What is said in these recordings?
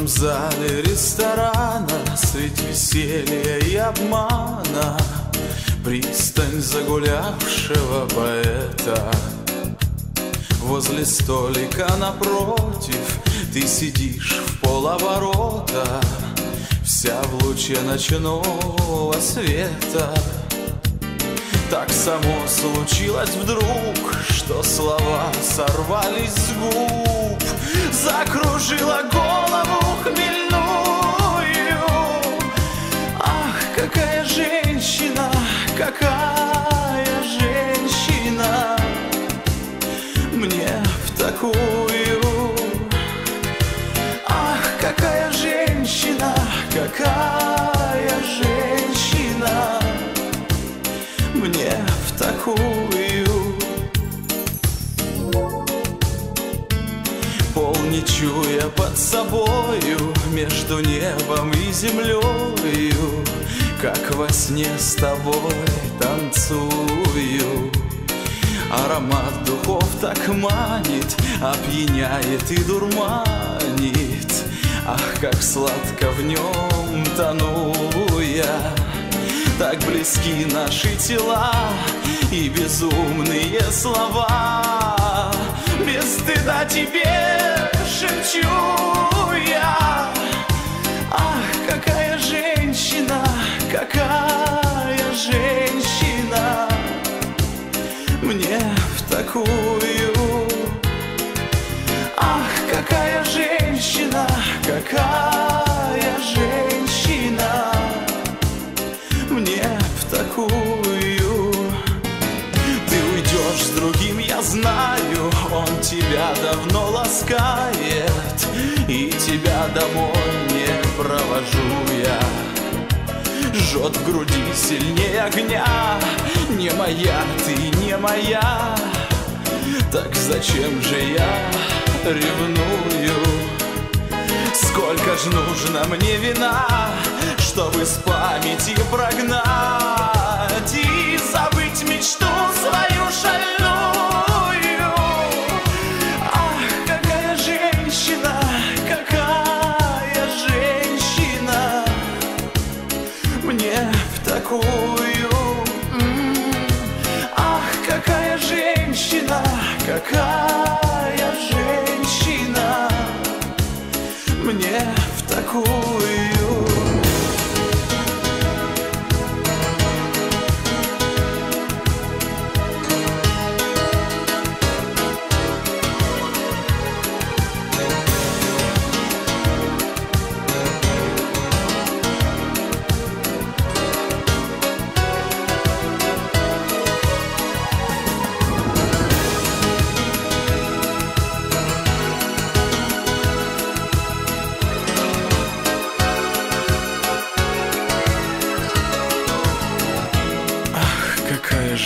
шумном зале ресторана Средь веселья и обмана Пристань загулявшего поэта. Возле столика напротив Ты сидишь в полоборота Вся в луче ночного света так само случилось вдруг, что слова сорвались с губ, закружила голову хмельную. Ах, какая женщина, какая женщина, мне в такую. Ах, какая женщина, какая такую Пол не чуя под собою Между небом и землею Как во сне с тобой танцую. Аромат духов так манит Опьяняет и дурманит. Ах, как сладко в нем тону я так близки наши тела и безумные слова. Без стыда тебе шепчу я. Ах, какая женщина, какая женщина. Мне в такую. Ах, какая женщина, какая мне в такую. Ты уйдешь с другим, я знаю Он тебя давно ласкает И тебя домой не провожу я. Жжет в груди сильнее огня. Не моя, ты не моя Так зачем же я ревную? Сколько ж нужно мне вина чтобы с памяти прогнать И забыть мечту свою шальную. Ах, какая женщина, какая женщина Мне в такую. Ах, какая женщина, какая женщина Мне в такую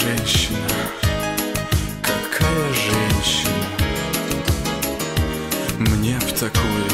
женщина, какая женщина? Мне в такую